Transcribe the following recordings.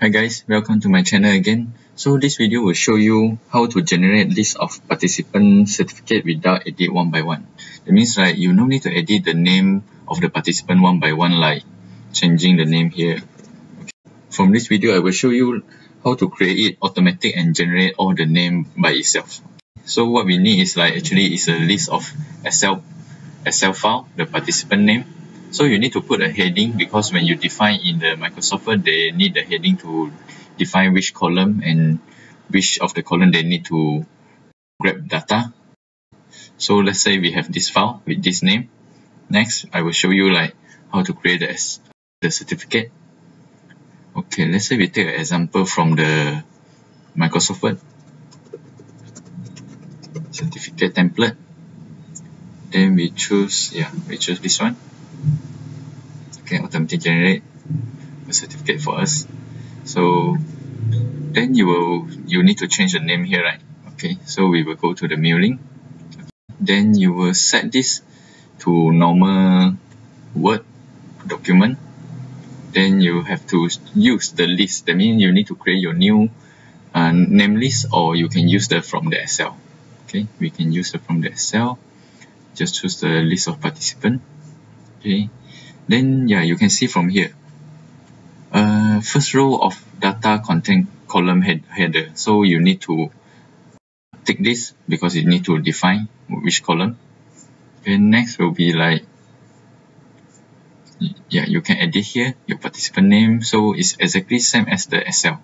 Hi guys, welcome to my channel again. So this video will show you how to generate list of participant certificate without edit one by one. That means like you no need to edit the name of the participant one by one like changing the name here. Okay. From this video I will show you how to create it automatic and generate all the name by itself. So what we need is like actually is a list of Excel Excel file, the participant name so you need to put a heading because when you define in the Microsoft Word, they need the heading to define which column and which of the column they need to grab data. So let's say we have this file with this name. Next, I will show you like how to create the, the certificate. Okay, let's say we take an example from the Microsoft Word certificate template. Then we choose, yeah, we choose this one can automatically generate a certificate for us. So then you will you need to change the name here right? Okay so we will go to the mailing. Then you will set this to normal word document. Then you have to use the list. That means you need to create your new uh, name list or you can use the from the excel. Okay we can use it from the excel. Just choose the list of participant. Okay then yeah you can see from here. Uh, first row of data content column head header. So you need to take this because you need to define which column. Then next will be like yeah you can edit here your participant name. So it's exactly same as the Excel.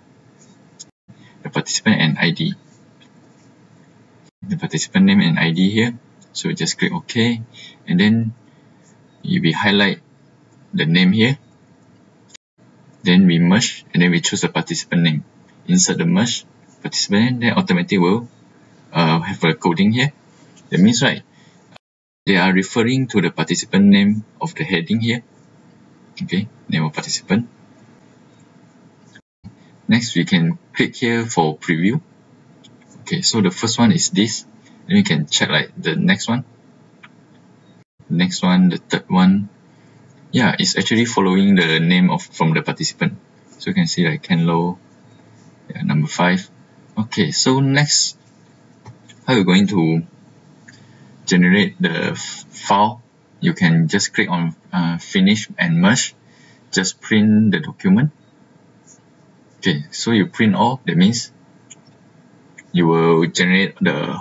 The participant and ID the participant name and ID here. So just click OK and then you will highlight the name here. Then we merge and then we choose the participant name. Insert the merge participant then automatically will uh, have a coding here. That means right they are referring to the participant name of the heading here. Okay name of participant. Next we can click here for preview. Okay so the first one is this. Then we can check like the next one. Next one the third one yeah it's actually following the name of from the participant. So you can see like Ken Lo yeah, number five. Okay so next how you're going to generate the file. You can just click on uh, finish and merge. Just print the document. Okay so you print all that means you will generate the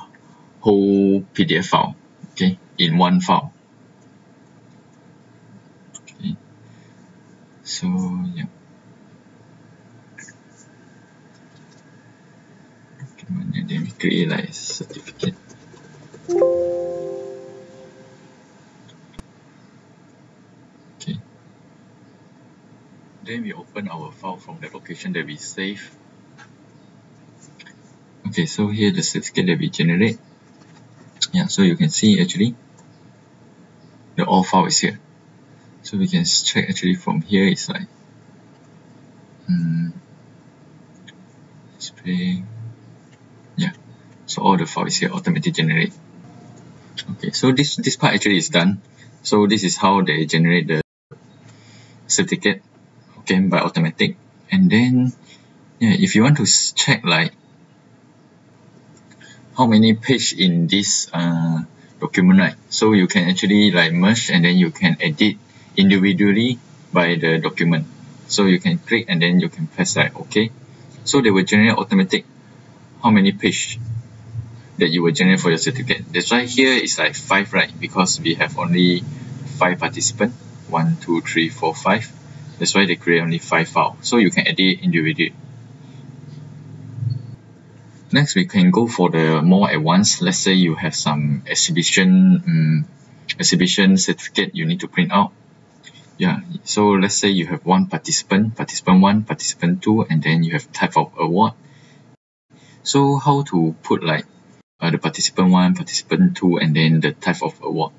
whole PDF file okay in one file so yeah we create like certificate. Okay. Then we open our file from the location that we save. Okay so here the certificate that we generate. Yeah so you can see actually the all file is here so we can check actually from here it's like um, display yeah. So all the files here automatically generate. Okay so this this part actually is done. So this is how they generate the certificate okay by automatic. And then yeah if you want to check like how many page in this uh, document right? So you can actually like merge and then you can edit individually by the document. So you can click and then you can press like OK so they will generate automatic how many page that you will generate for your certificate. That's why here is like five right? Because we have only five participant. One two three four five. That's why they create only five file. So you can edit individually. Next we can go for the more advanced. Let's say you have some exhibition um, exhibition certificate you need to print out yeah. So let's say you have one participant participant one participant two and then you have type of award. So how to put like uh, the participant one participant two and then the type of award?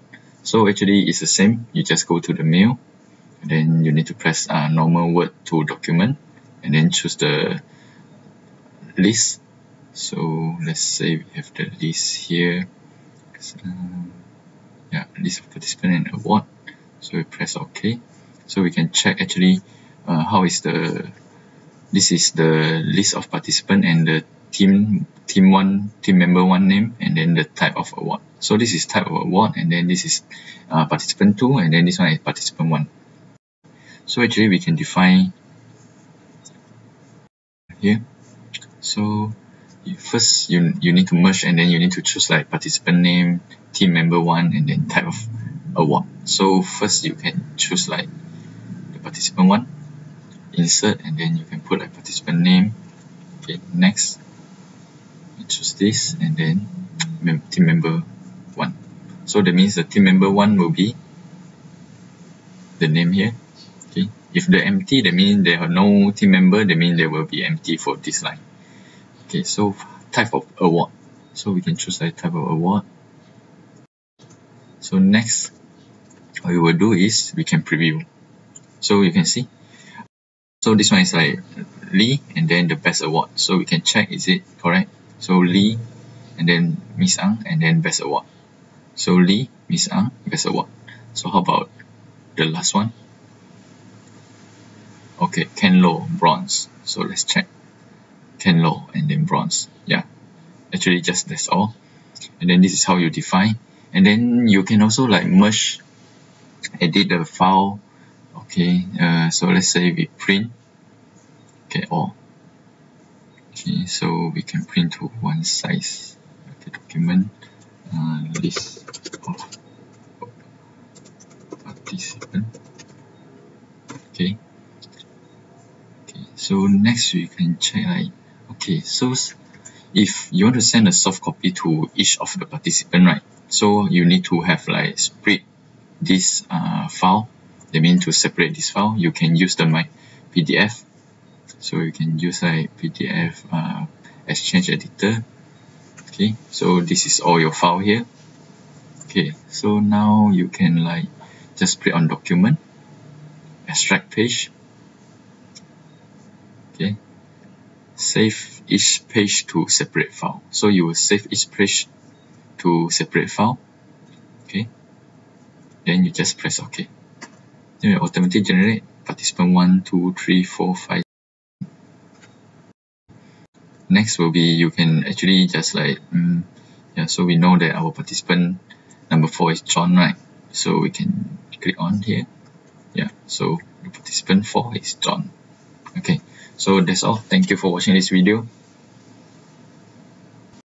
So actually it's the same. You just go to the mail and then you need to press uh, normal word to document and then choose the list. So let's say we have the list here. Um, yeah list of participant and award so we press OK. So we can check actually uh, how is the this is the list of participant and the team team one team member one name and then the type of award. So this is type of award and then this is uh, participant two and then this one is participant one. So actually we can define here. So first you you need to merge and then you need to choose like participant name team member one and then type of award. So first you can choose like the participant one insert and then you can put like participant name. Okay next choose this and then team member one. So that means the team member one will be the name here. Okay if the empty that means there are no team member that means there will be empty for this line. Okay so type of award. So we can choose like type of award. So next we will do is we can preview. So you can see. So this one is like Lee and then the best award. So we can check is it correct? So Lee and then Miss Ang and then best award. So Lee Miss Ang best award. So how about the last one? Okay Ken Low bronze. So let's check. Ken Low and then bronze. Yeah. Actually just that's all. And then this is how you define. And then you can also like merge edit the file okay uh, so let's say we print okay all. Okay so we can print to one size okay document uh, list of participant. Okay. Okay so next we can check like okay so if you want to send a soft copy to each of the participant right so you need to have like split this uh, file. That mean to separate this file. You can use the my PDF so you can use like PDF uh, XChange Editor. Okay so this is all your file here. Okay so now you can like just click on document extract page. Okay save each page to separate file. So you will save each page to separate file. Okay then you just press ok then it automatically generate participant 1 2 3 4 5 next will be you can actually just like um, yeah so we know that our participant number 4 is John right? So we can click on here. Yeah so the participant 4 is John. Okay so that's all. Thank you for watching this video